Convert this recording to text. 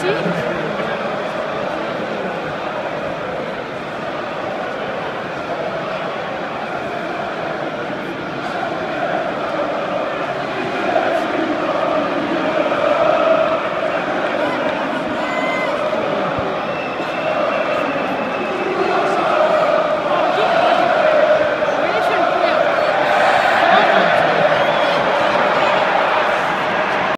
Sim.